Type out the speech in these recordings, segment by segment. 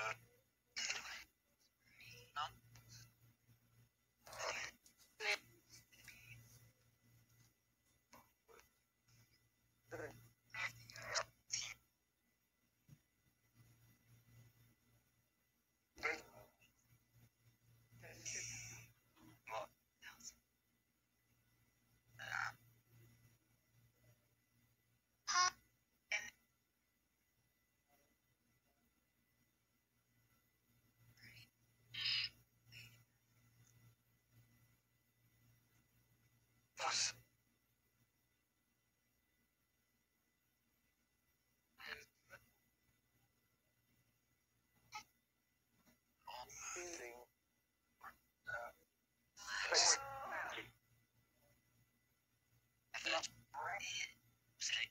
かなん and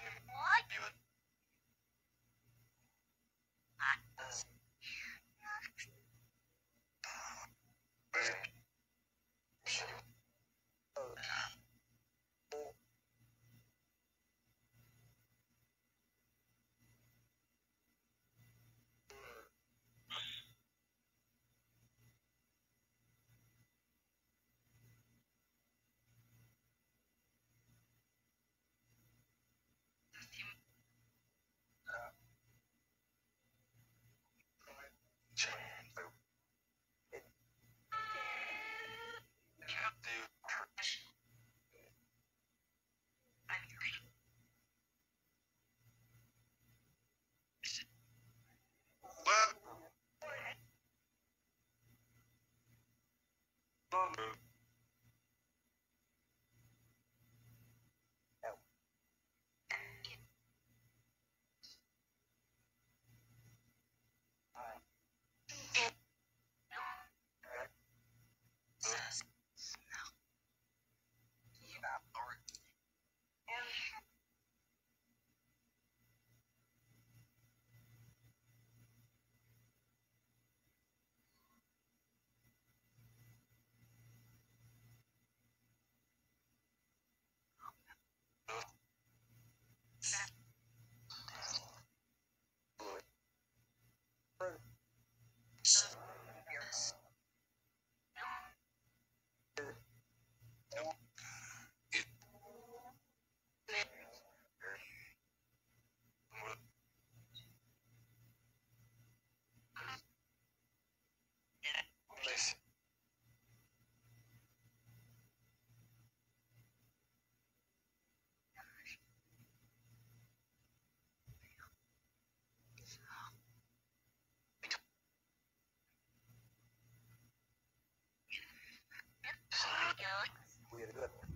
What? London. we had a good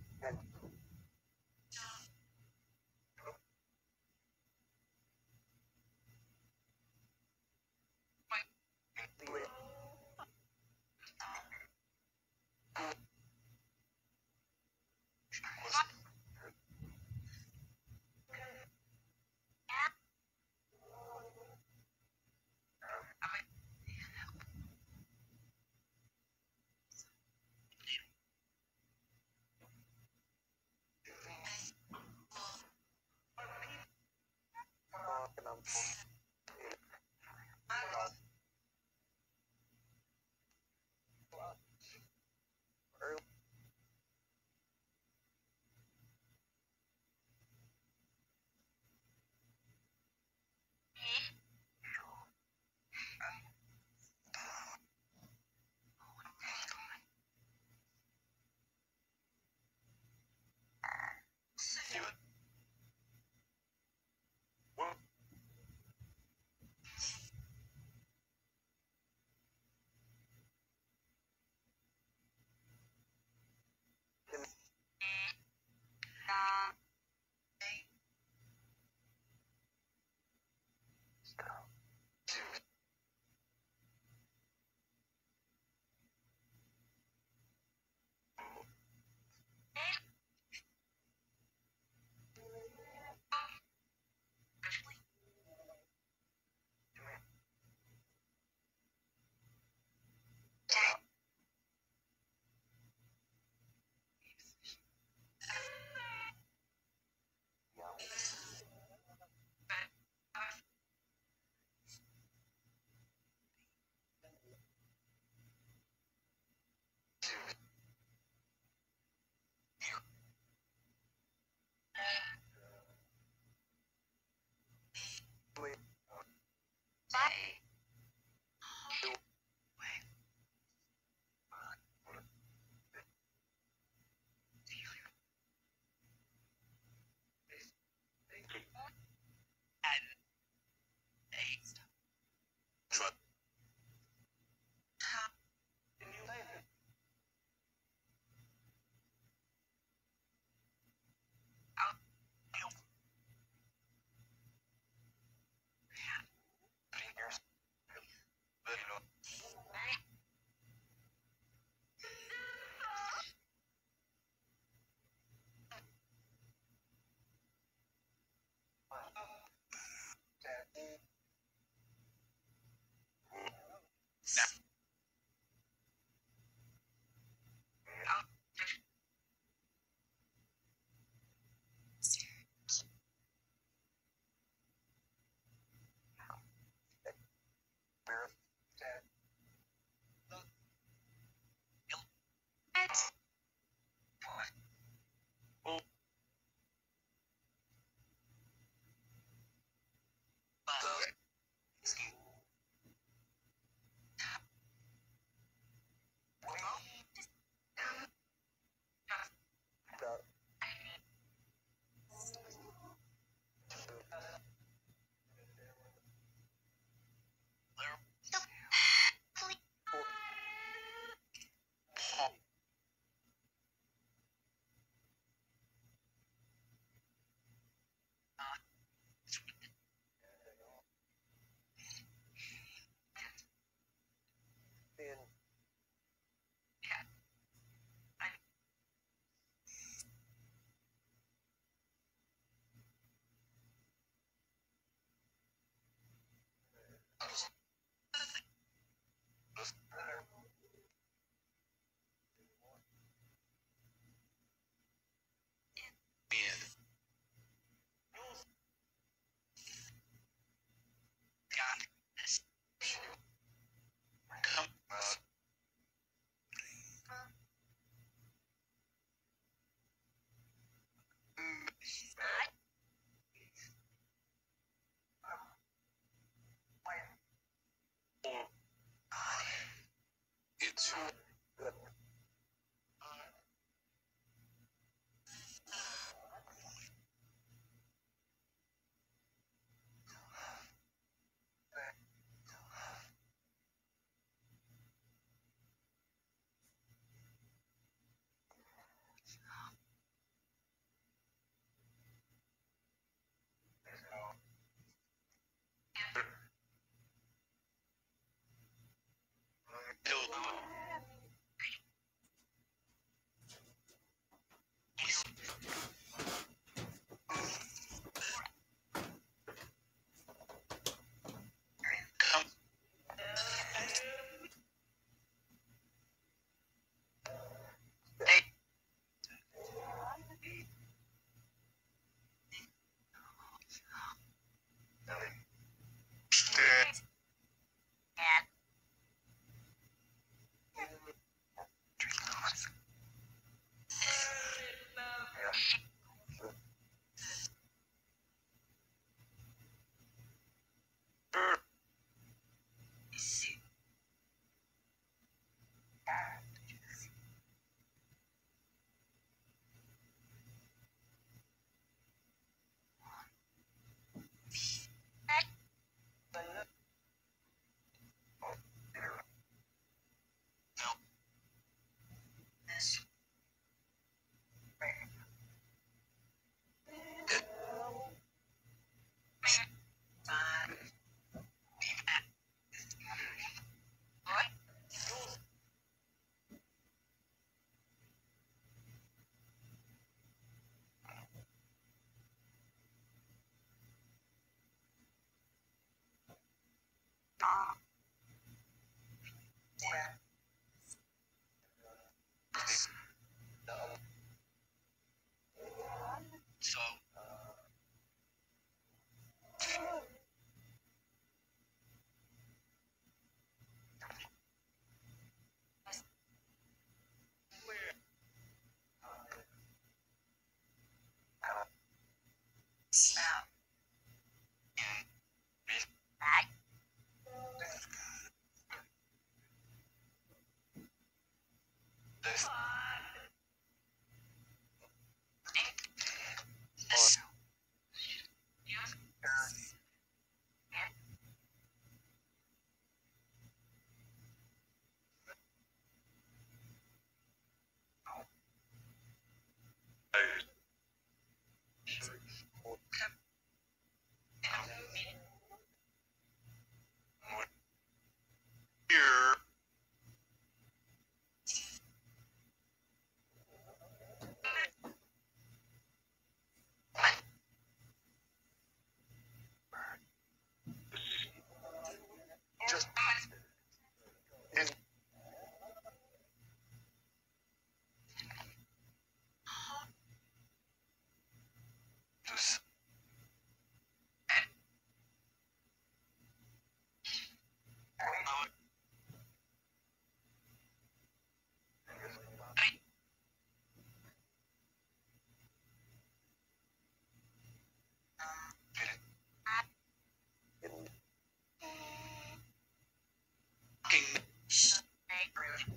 improved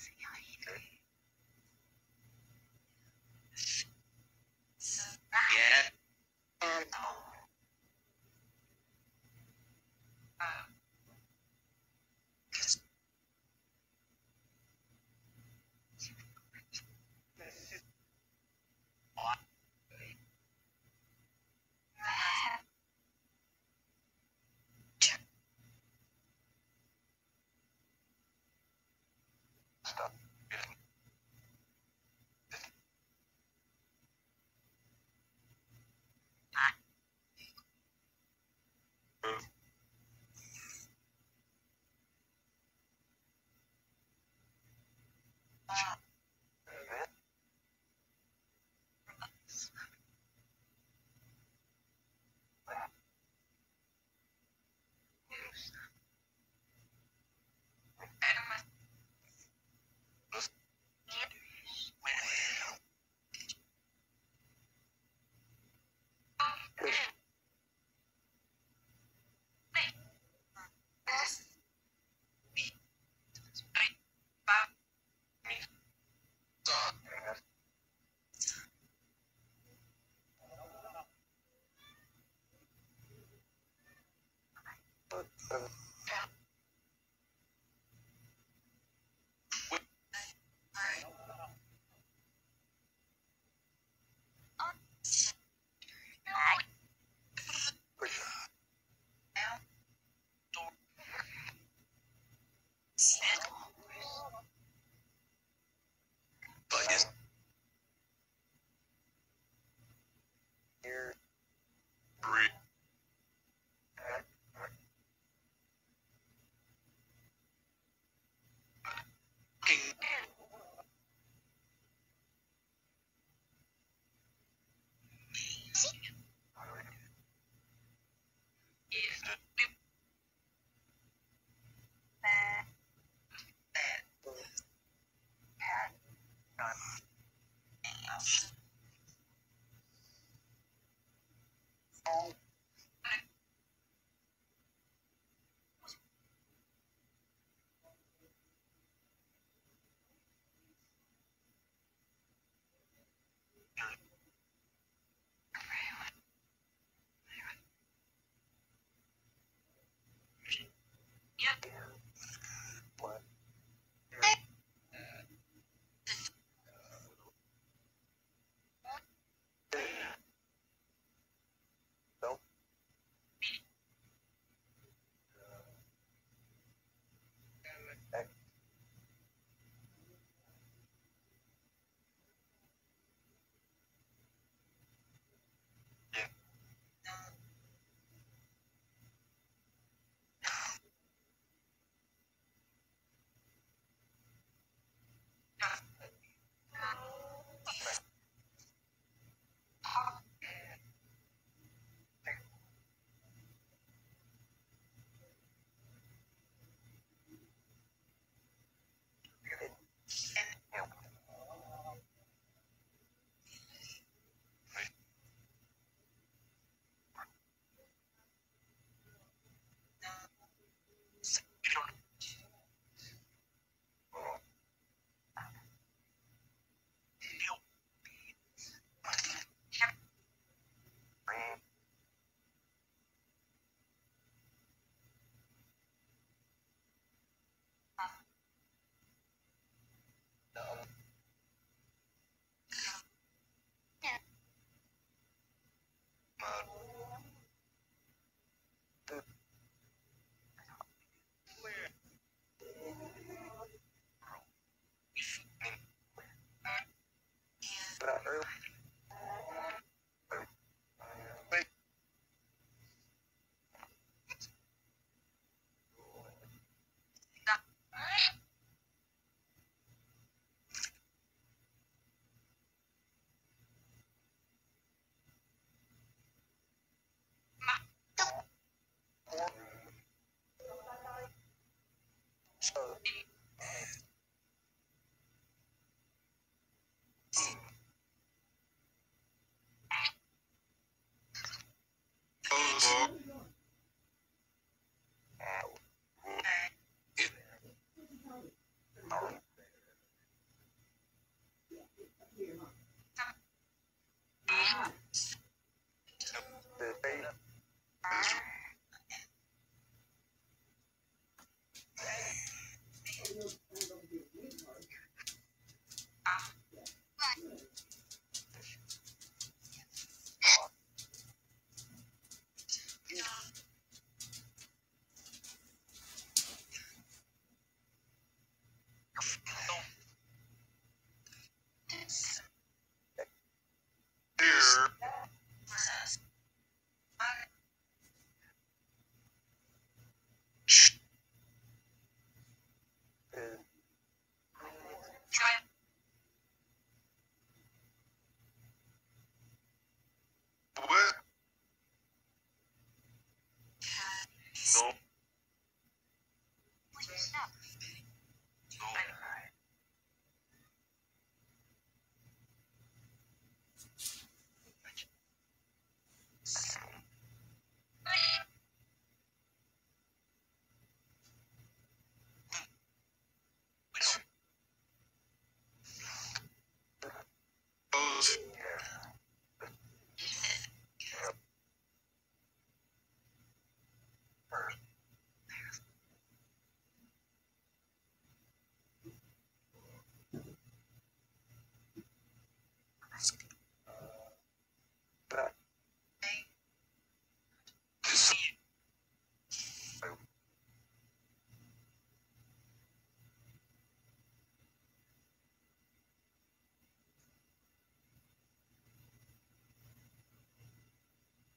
see how you do. Stop.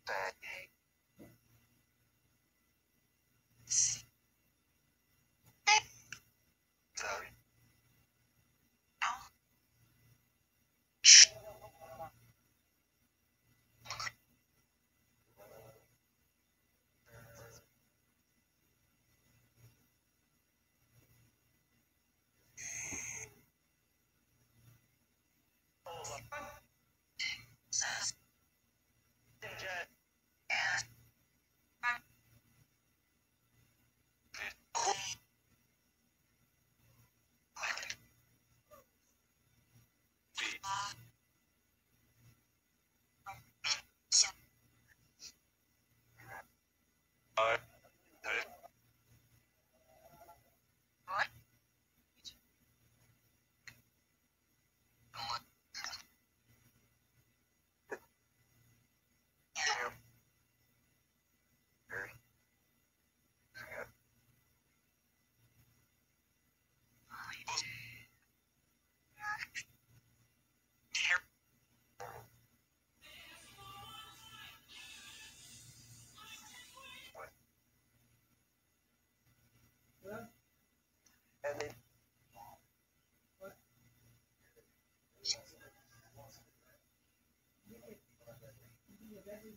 And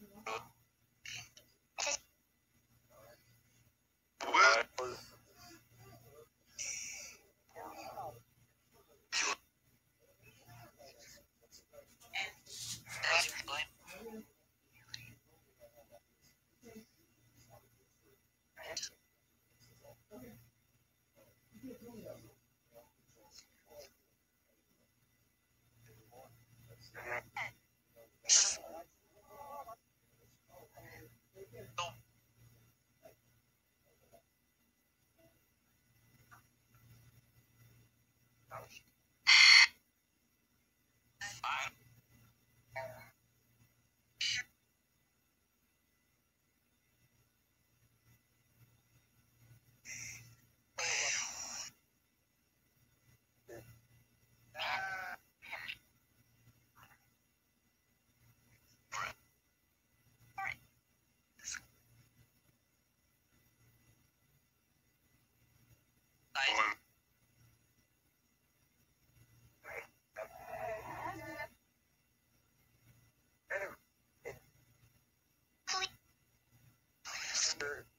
Gracias. for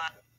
lot.